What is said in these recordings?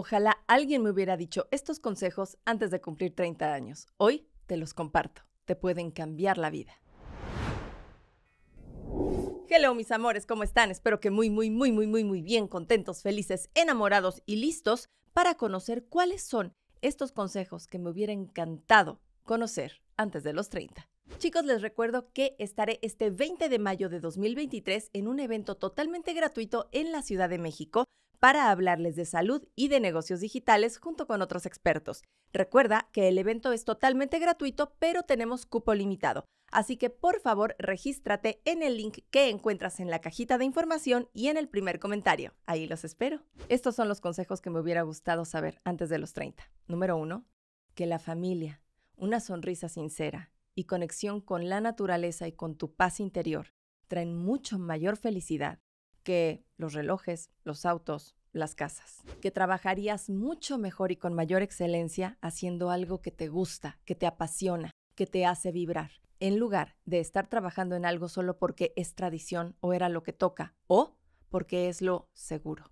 Ojalá alguien me hubiera dicho estos consejos antes de cumplir 30 años. Hoy te los comparto. Te pueden cambiar la vida. Hello mis amores, ¿cómo están? Espero que muy, muy, muy, muy, muy, muy bien, contentos, felices, enamorados y listos para conocer cuáles son estos consejos que me hubiera encantado conocer antes de los 30. Chicos, les recuerdo que estaré este 20 de mayo de 2023 en un evento totalmente gratuito en la Ciudad de México para hablarles de salud y de negocios digitales junto con otros expertos. Recuerda que el evento es totalmente gratuito, pero tenemos cupo limitado. Así que por favor regístrate en el link que encuentras en la cajita de información y en el primer comentario. Ahí los espero. Estos son los consejos que me hubiera gustado saber antes de los 30. Número 1. Que la familia, una sonrisa sincera y conexión con la naturaleza y con tu paz interior traen mucho mayor felicidad que los relojes, los autos, las casas. Que trabajarías mucho mejor y con mayor excelencia haciendo algo que te gusta, que te apasiona, que te hace vibrar, en lugar de estar trabajando en algo solo porque es tradición o era lo que toca o porque es lo seguro.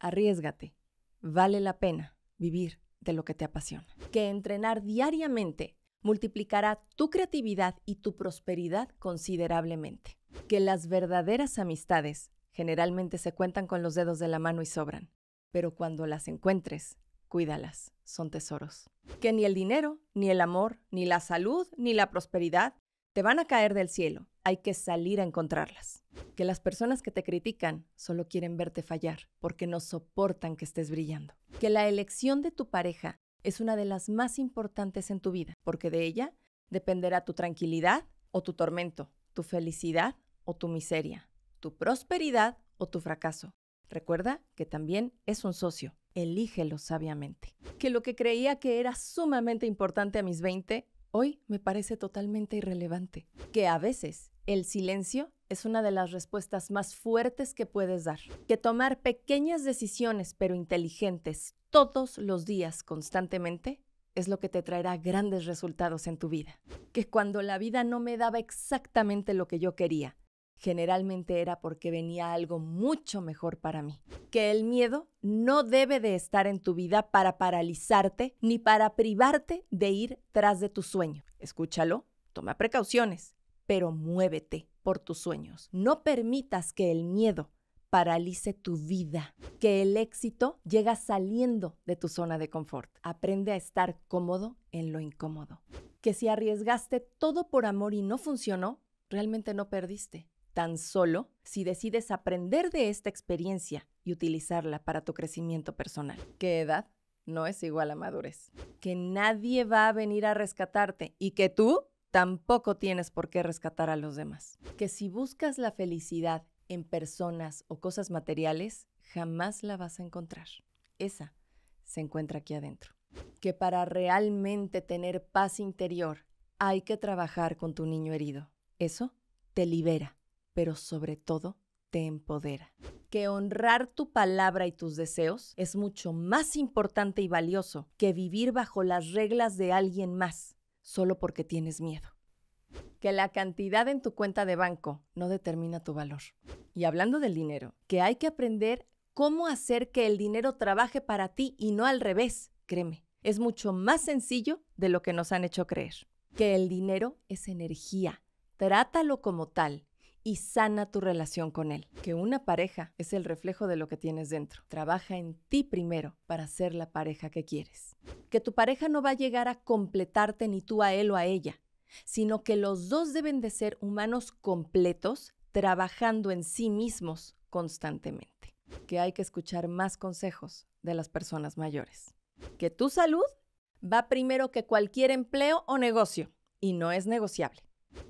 Arriesgate. Vale la pena vivir de lo que te apasiona. Que entrenar diariamente multiplicará tu creatividad y tu prosperidad considerablemente. Que las verdaderas amistades Generalmente se cuentan con los dedos de la mano y sobran, pero cuando las encuentres, cuídalas, son tesoros. Que ni el dinero, ni el amor, ni la salud, ni la prosperidad te van a caer del cielo, hay que salir a encontrarlas. Que las personas que te critican solo quieren verte fallar porque no soportan que estés brillando. Que la elección de tu pareja es una de las más importantes en tu vida, porque de ella dependerá tu tranquilidad o tu tormento, tu felicidad o tu miseria, tu prosperidad o tu fracaso. Recuerda que también es un socio. Elígelo sabiamente. Que lo que creía que era sumamente importante a mis 20, hoy me parece totalmente irrelevante. Que a veces el silencio es una de las respuestas más fuertes que puedes dar. Que tomar pequeñas decisiones pero inteligentes todos los días constantemente es lo que te traerá grandes resultados en tu vida. Que cuando la vida no me daba exactamente lo que yo quería, generalmente era porque venía algo mucho mejor para mí. Que el miedo no debe de estar en tu vida para paralizarte ni para privarte de ir tras de tu sueño. Escúchalo, toma precauciones, pero muévete por tus sueños. No permitas que el miedo paralice tu vida, que el éxito llega saliendo de tu zona de confort. Aprende a estar cómodo en lo incómodo. Que si arriesgaste todo por amor y no funcionó, realmente no perdiste tan solo si decides aprender de esta experiencia y utilizarla para tu crecimiento personal. ¿Qué edad? No es igual a madurez. Que nadie va a venir a rescatarte y que tú tampoco tienes por qué rescatar a los demás. Que si buscas la felicidad en personas o cosas materiales, jamás la vas a encontrar. Esa se encuentra aquí adentro. Que para realmente tener paz interior hay que trabajar con tu niño herido. Eso te libera pero sobre todo te empodera. Que honrar tu palabra y tus deseos es mucho más importante y valioso que vivir bajo las reglas de alguien más solo porque tienes miedo. Que la cantidad en tu cuenta de banco no determina tu valor. Y hablando del dinero, que hay que aprender cómo hacer que el dinero trabaje para ti y no al revés, créeme. Es mucho más sencillo de lo que nos han hecho creer. Que el dinero es energía. Trátalo como tal y sana tu relación con él. Que una pareja es el reflejo de lo que tienes dentro. Trabaja en ti primero para ser la pareja que quieres. Que tu pareja no va a llegar a completarte ni tú a él o a ella, sino que los dos deben de ser humanos completos trabajando en sí mismos constantemente. Que hay que escuchar más consejos de las personas mayores. Que tu salud va primero que cualquier empleo o negocio y no es negociable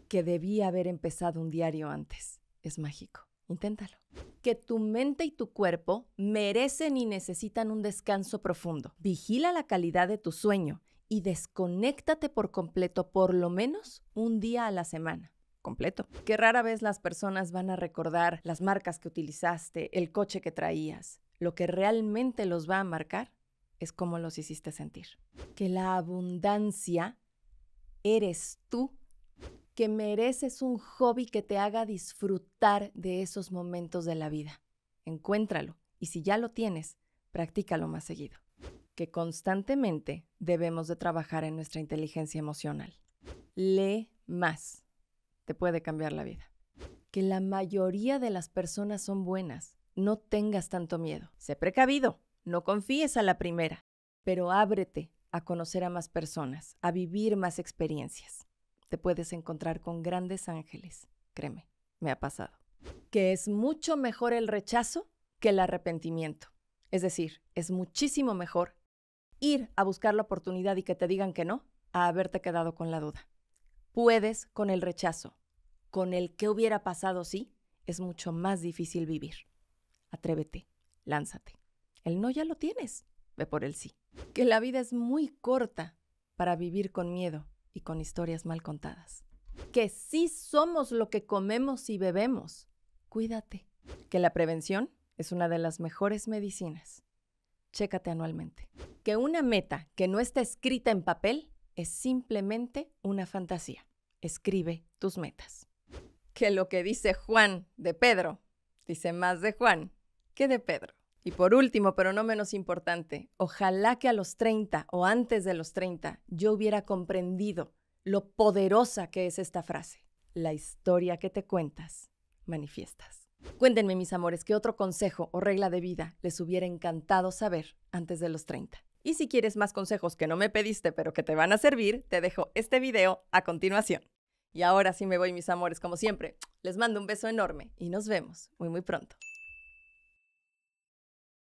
que debía haber empezado un diario antes. Es mágico. Inténtalo. Que tu mente y tu cuerpo merecen y necesitan un descanso profundo. Vigila la calidad de tu sueño y desconéctate por completo por lo menos un día a la semana. Completo. Que rara vez las personas van a recordar las marcas que utilizaste, el coche que traías. Lo que realmente los va a marcar es cómo los hiciste sentir. Que la abundancia eres tú que mereces un hobby que te haga disfrutar de esos momentos de la vida. Encuéntralo y si ya lo tienes, practícalo más seguido. que constantemente debemos de trabajar en nuestra inteligencia emocional. Lee más. Te puede cambiar la vida. Que la mayoría de las personas son buenas. No tengas tanto miedo. Sé precavido. No confíes a la primera. Pero ábrete a conocer a más personas, a vivir más experiencias. Te puedes encontrar con grandes ángeles. Créeme, me ha pasado. Que es mucho mejor el rechazo que el arrepentimiento. Es decir, es muchísimo mejor ir a buscar la oportunidad y que te digan que no, a haberte quedado con la duda. Puedes con el rechazo. Con el que hubiera pasado sí, es mucho más difícil vivir. Atrévete, lánzate. El no ya lo tienes, ve por el sí. Que la vida es muy corta para vivir con miedo y con historias mal contadas. Que sí somos lo que comemos y bebemos. Cuídate. Que la prevención es una de las mejores medicinas. Chécate anualmente. Que una meta que no está escrita en papel es simplemente una fantasía. Escribe tus metas. Que lo que dice Juan de Pedro dice más de Juan que de Pedro. Y por último, pero no menos importante, ojalá que a los 30 o antes de los 30 yo hubiera comprendido lo poderosa que es esta frase. La historia que te cuentas, manifiestas. Cuéntenme, mis amores, qué otro consejo o regla de vida les hubiera encantado saber antes de los 30. Y si quieres más consejos que no me pediste pero que te van a servir, te dejo este video a continuación. Y ahora sí me voy, mis amores, como siempre. Les mando un beso enorme y nos vemos muy muy pronto.